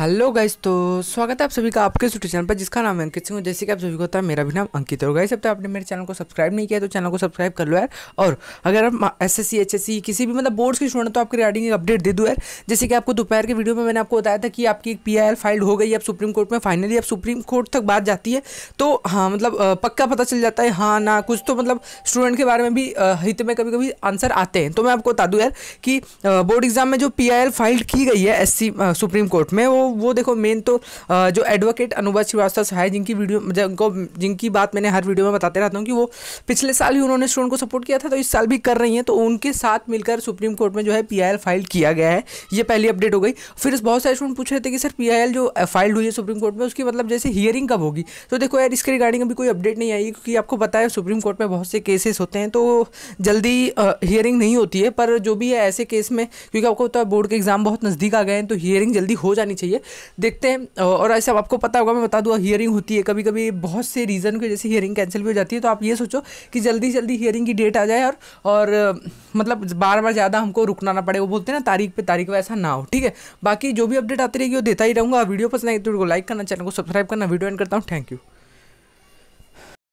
Hello guys तो स्वागत है आप सभी का आपके यूट्यूब चैनल पर, जिसका नाम है अंकित सिंह। जैसे कि आप सभी को होता है, मेरा भी नाम अंकित है। गाइस, अब तक आपने मेरे चैनल को सब्सक्राइब नहीं किया तो चैनल को सब्सक्राइब कर लो यार। और अगर आप एस एस सी किसी भी मतलब बोर्ड्स की स्टूडेंट तो आपके रिगार्डिंग एक अपडेट दे दो यार। जैसे कि आपको दोपहर के वीडियो में मैंने आपको बताया था कि आपकी एक पी फ़ाइल हो गई, अब सुप्रीम कोर्ट में फाइनली अब सुप्रीम कोर्ट तक बात जाती है। तो हाँ मतलब पक्का पता चल जाता है हाँ ना, कुछ तो मतलब स्टूडेंट के बारे में भी हित में कभी कभी आंसर आते हैं। तो मैं आपको बता दूँ यार कि बोर्ड एग्ज़ाम में जो पी फ़ाइल की गई है एस सी सुप्रीम कोर्ट में, वो वो देखो मेन तो जो एडवोकेट अनुभव श्रीवास्तव है, जिनकी वीडियो जिनको जिनकी बात मैंने हर वीडियो में बताते रहता हूँ कि वो पिछले साल ही उन्होंने स्टूडेंट को सपोर्ट किया था तो इस साल भी कर रही हैं तो उनके साथ मिलकर सुप्रीम कोर्ट में जो है पीआईएल फ़ाइल किया गया है। ये पहली अपडेट हो गई। फिर बहुत सारे स्टूडेंट पूछ रहे थे कि सर पीआईएल जो फाइल्ड हुई है सुप्रीम कोर्ट में, उसकी मतलब जैसे हियरिंग कब होगी? तो देखो यार, इसके रिगार्डिंग अभी कोई अपडेट नहीं आई, क्योंकि आपको पता है सुप्रीम कोर्ट में बहुत से केसेस होते हैं तो जल्दी हियरिंग नहीं होती है, पर जो भी है ऐसे केस में, क्योंकि आपको पता है बोर्ड के एग्ज़ाम बहुत नज़दीक आ गए हैं तो हियरिंग जल्दी हो जानी चाहिए। देखते हैं और ऐसा आपको पता होगा, मैं बता दूँ हियरिंग होती है। कभी कभी बहुत से रीज़न की वजह से हियरिंग कैंसिल भी हो जाती है तो आप ये सोचो कि जल्दी जल्दी हियरिंग की डेट आ जाए और और मतलब बार बार ज़्यादा हमको रुकना ना पड़े। वो बोलते हैं ना, तारीख पे तारीख वैसा ना हो, ठीक है? बाकी जो भी अपडेट आती रहेगी, वो देता ही रहूँगा। वीडियो पसंद आई तो वीडियो लाइक करना चैनल को सब्सक्राइब करना। वीडियो एंड करता हूँ। Thank you